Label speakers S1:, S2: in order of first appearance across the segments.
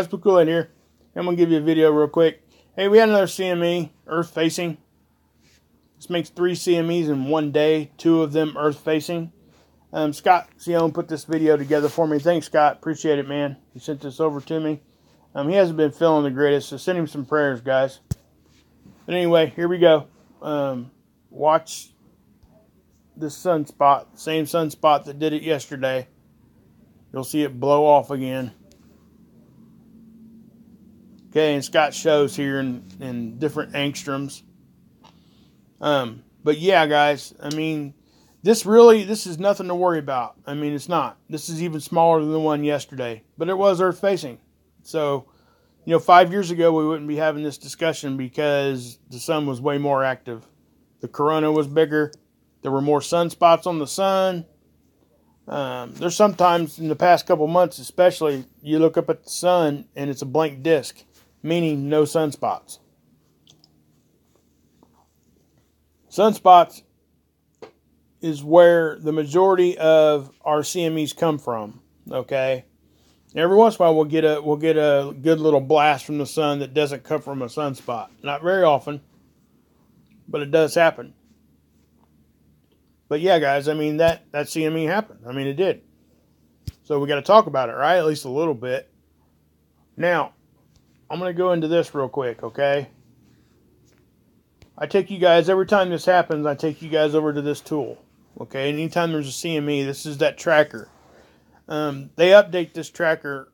S1: Guys, Aid here. I'm going to give you a video real quick. Hey, we had another CME, earth facing. This makes three CMEs in one day, two of them earth facing. Um, Scott Cione put this video together for me. Thanks, Scott. Appreciate it, man. He sent this over to me. Um, he hasn't been feeling the greatest, so send him some prayers, guys. But anyway, here we go. Um, watch this sunspot, same sunspot that did it yesterday. You'll see it blow off again. Okay, and Scott shows here in, in different angstroms. Um, but yeah, guys, I mean, this really, this is nothing to worry about. I mean, it's not. This is even smaller than the one yesterday, but it was Earth facing. So, you know, five years ago, we wouldn't be having this discussion because the sun was way more active. The corona was bigger. There were more sunspots on the sun. Um, there's sometimes in the past couple months, especially, you look up at the sun and it's a blank disk meaning no sunspots. Sunspots is where the majority of our CMEs come from. Okay, every once in a while we'll get a we'll get a good little blast from the sun that doesn't come from a sunspot. Not very often, but it does happen. But yeah, guys, I mean that that CME happened. I mean it did. So we got to talk about it, right? At least a little bit. Now, I'm going to go into this real quick, okay? I take you guys, every time this happens, I take you guys over to this tool, okay? Anytime there's a CME, this is that tracker. Um, they update this tracker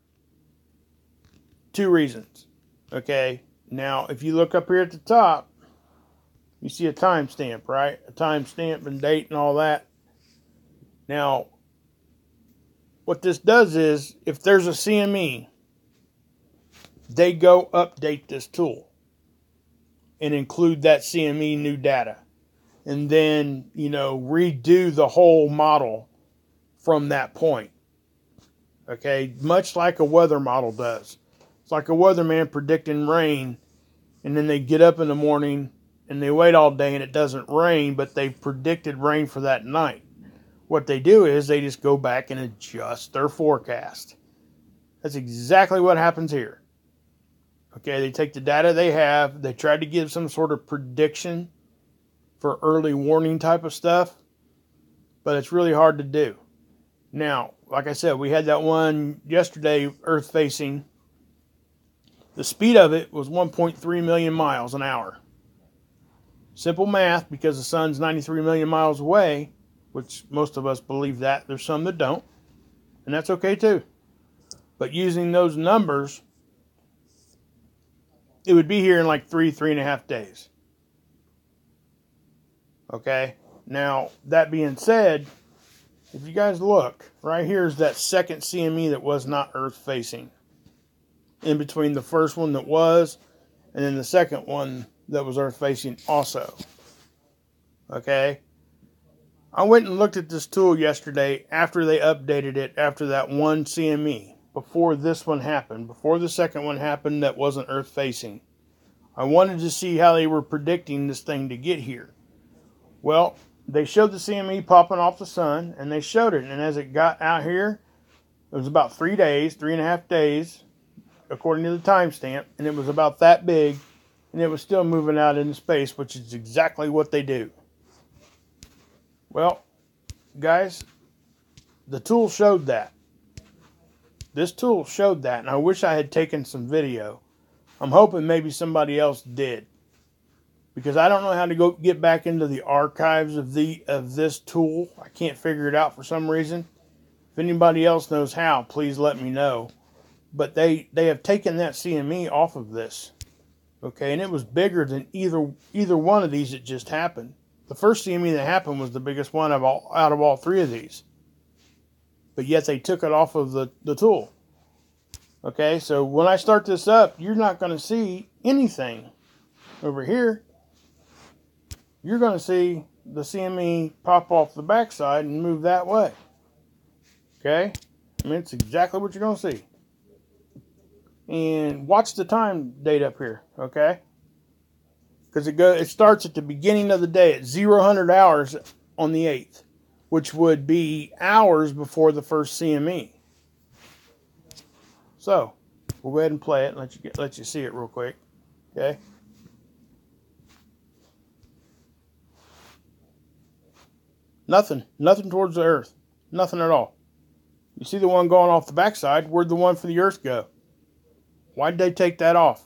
S1: two reasons, okay? Now, if you look up here at the top, you see a timestamp, right? A timestamp and date and all that. Now, what this does is, if there's a CME, they go update this tool and include that CME new data and then, you know, redo the whole model from that point. Okay, much like a weather model does. It's like a weatherman predicting rain, and then they get up in the morning and they wait all day and it doesn't rain, but they predicted rain for that night. What they do is they just go back and adjust their forecast. That's exactly what happens here. Okay, they take the data they have, they try to give some sort of prediction for early warning type of stuff, but it's really hard to do. Now, like I said, we had that one yesterday, Earth facing. The speed of it was 1.3 million miles an hour. Simple math, because the sun's 93 million miles away, which most of us believe that. There's some that don't, and that's okay too. But using those numbers, it would be here in like three, three and a half days. Okay. Now, that being said, if you guys look, right here is that second CME that was not Earth facing. In between the first one that was, and then the second one that was Earth facing also. Okay. I went and looked at this tool yesterday after they updated it after that one CME before this one happened, before the second one happened that wasn't earth facing. I wanted to see how they were predicting this thing to get here. Well, they showed the CME popping off the sun, and they showed it. And as it got out here, it was about three days, three and a half days, according to the timestamp, and it was about that big, and it was still moving out into space, which is exactly what they do. Well, guys, the tool showed that. This tool showed that, and I wish I had taken some video. I'm hoping maybe somebody else did. Because I don't know how to go get back into the archives of the of this tool. I can't figure it out for some reason. If anybody else knows how, please let me know. But they they have taken that CME off of this. Okay, and it was bigger than either either one of these that just happened. The first CME that happened was the biggest one of all out of all three of these but yet they took it off of the, the tool. Okay, so when I start this up, you're not going to see anything over here. You're going to see the CME pop off the backside and move that way. Okay, I mean, it's exactly what you're going to see. And watch the time date up here, okay? Because it, go, it starts at the beginning of the day at 0 hours on the 8th which would be hours before the first CME. So, We'll go ahead and play it and let you get, let you see it real quick. Okay. Nothing. Nothing towards the earth. Nothing at all. You see the one going off the backside. Where'd the one for the earth go? Why'd they take that off?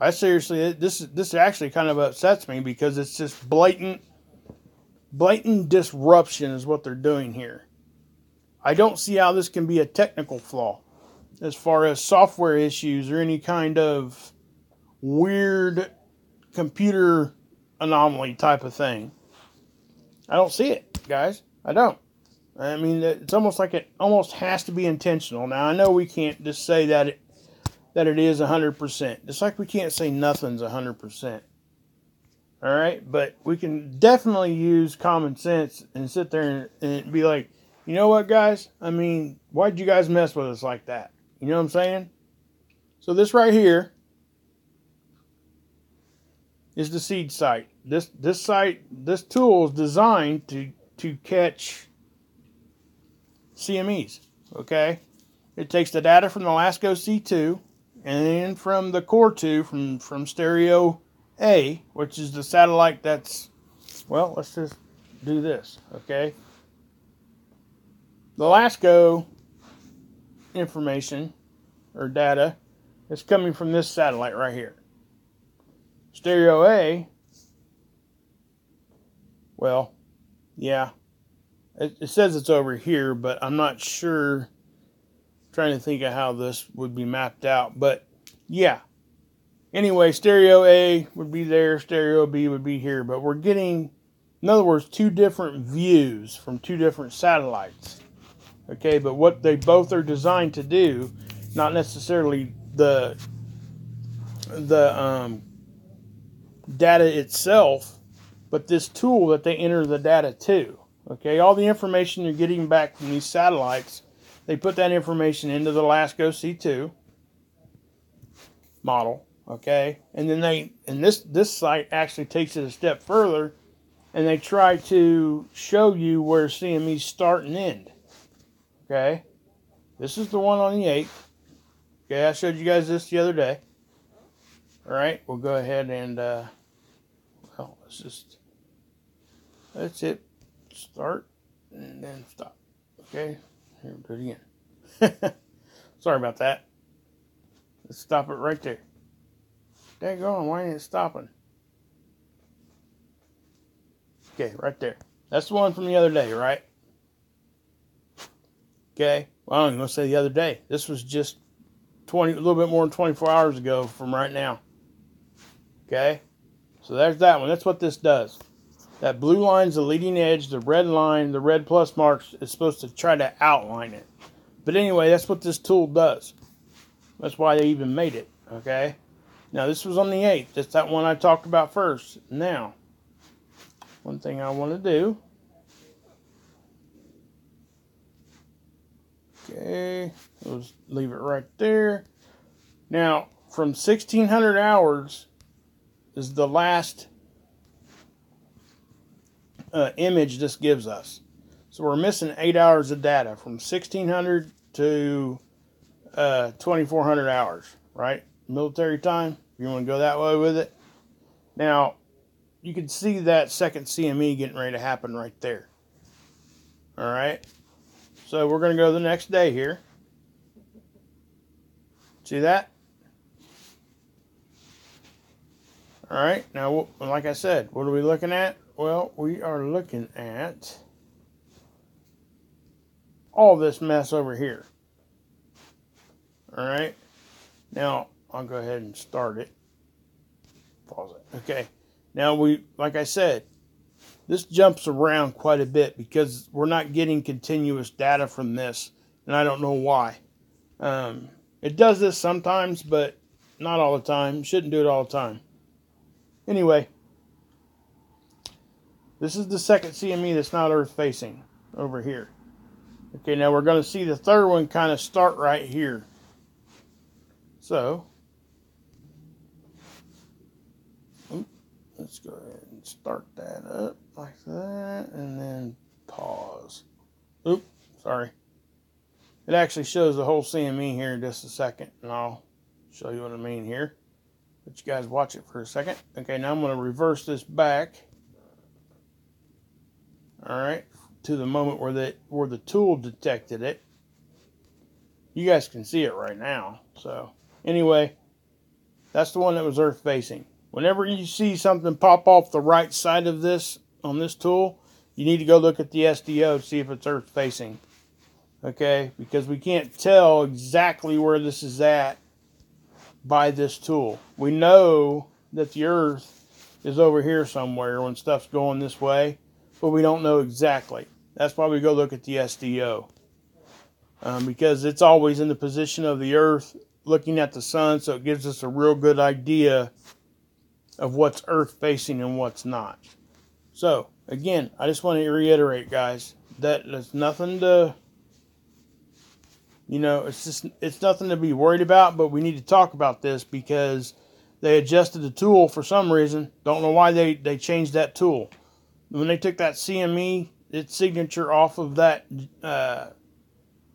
S1: I seriously, this this actually kind of upsets me because it's just blatant, blatant disruption is what they're doing here. I don't see how this can be a technical flaw, as far as software issues or any kind of weird computer anomaly type of thing. I don't see it, guys. I don't. I mean, it's almost like it almost has to be intentional. Now, I know we can't just say that it that it is 100%. Just like we can't say nothing's 100%. All right? But we can definitely use common sense and sit there and, and be like, you know what, guys? I mean, why'd you guys mess with us like that? You know what I'm saying? So, this right here is the seed site. This this site, this tool is designed to to catch CMEs. Okay, it takes the data from the LASCO C2 and from the COR2 from from Stereo A, which is the satellite that's well, let's just do this. Okay, the LASCO information or data is coming from this satellite right here. Stereo A, well, yeah, it, it says it's over here, but I'm not sure. trying to think of how this would be mapped out, but yeah. Anyway, stereo A would be there, stereo B would be here, but we're getting, in other words, two different views from two different satellites. Okay, but what they both are designed to do, not necessarily the the um, data itself, but this tool that they enter the data to. Okay, all the information you're getting back from these satellites, they put that information into the LASCO C2 model. Okay, and then they and this this site actually takes it a step further, and they try to show you where CMEs start and end. Okay, this is the one on the 8th. Okay, I showed you guys this the other day. All right, we'll go ahead and uh, well, let's just that's it. Start and then stop. Okay, here, do it again. Sorry about that. Let's stop it right there. Daggone, why ain't it stopping? Okay, right there. That's the one from the other day, right? Okay. Well, I'm going to say the other day. This was just 20, a little bit more than 24 hours ago from right now. Okay. So there's that one. That's what this does. That blue line's the leading edge. The red line, the red plus marks, is supposed to try to outline it. But anyway, that's what this tool does. That's why they even made it. Okay. Now this was on the 8th. That's that one I talked about first. Now, one thing I want to do. Okay. Let's leave it right there. Now, from 1600 hours is the last uh, image this gives us. So we're missing eight hours of data from 1600 to uh, 2400 hours, right? Military time, if you want to go that way with it. Now, you can see that second CME getting ready to happen right there. All right. So we're going to go the next day here. See that? All right. Now, like I said, what are we looking at? Well, we are looking at all this mess over here. All right. Now, I'll go ahead and start it. Pause it. Okay. Now, we, like I said, this jumps around quite a bit because we're not getting continuous data from this, and I don't know why. Um, it does this sometimes, but not all the time. Shouldn't do it all the time. Anyway, this is the second CME that's not Earth facing over here. Okay, now we're going to see the third one kind of start right here. So, let's go ahead and start that up like that and then pause. Oop, sorry. It actually shows the whole CME here in just a second, and I'll show you what I mean here. Let you guys watch it for a second. Okay, now I'm going to reverse this back. All right, to the moment where the where the tool detected it. You guys can see it right now. So anyway, that's the one that was earth facing. Whenever you see something pop off the right side of this on this tool, you need to go look at the SDO to see if it's earth facing. Okay, because we can't tell exactly where this is at by this tool. We know that the earth is over here somewhere when stuff's going this way, but we don't know exactly. That's why we go look at the SDO. Um, because it's always in the position of the earth looking at the sun, so it gives us a real good idea of what's earth facing and what's not. So, again, I just want to reiterate, guys, that there's nothing to you know, it's just it's nothing to be worried about, but we need to talk about this because they adjusted the tool for some reason. Don't know why they they changed that tool. When they took that CME its signature off of that uh,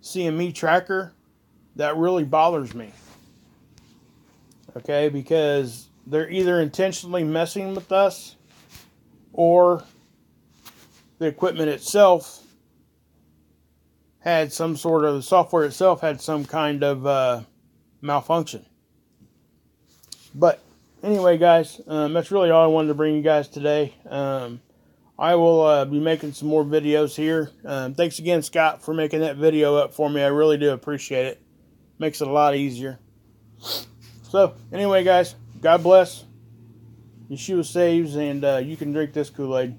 S1: CME tracker, that really bothers me. Okay, because they're either intentionally messing with us or the equipment itself had some sort of the software itself had some kind of uh, malfunction. But anyway, guys, um, that's really all I wanted to bring you guys today. Um, I will uh, be making some more videos here. Um, thanks again, Scott, for making that video up for me. I really do appreciate it. Makes it a lot easier. So, anyway, guys, God bless. Yeshua saves, and uh, you can drink this Kool Aid.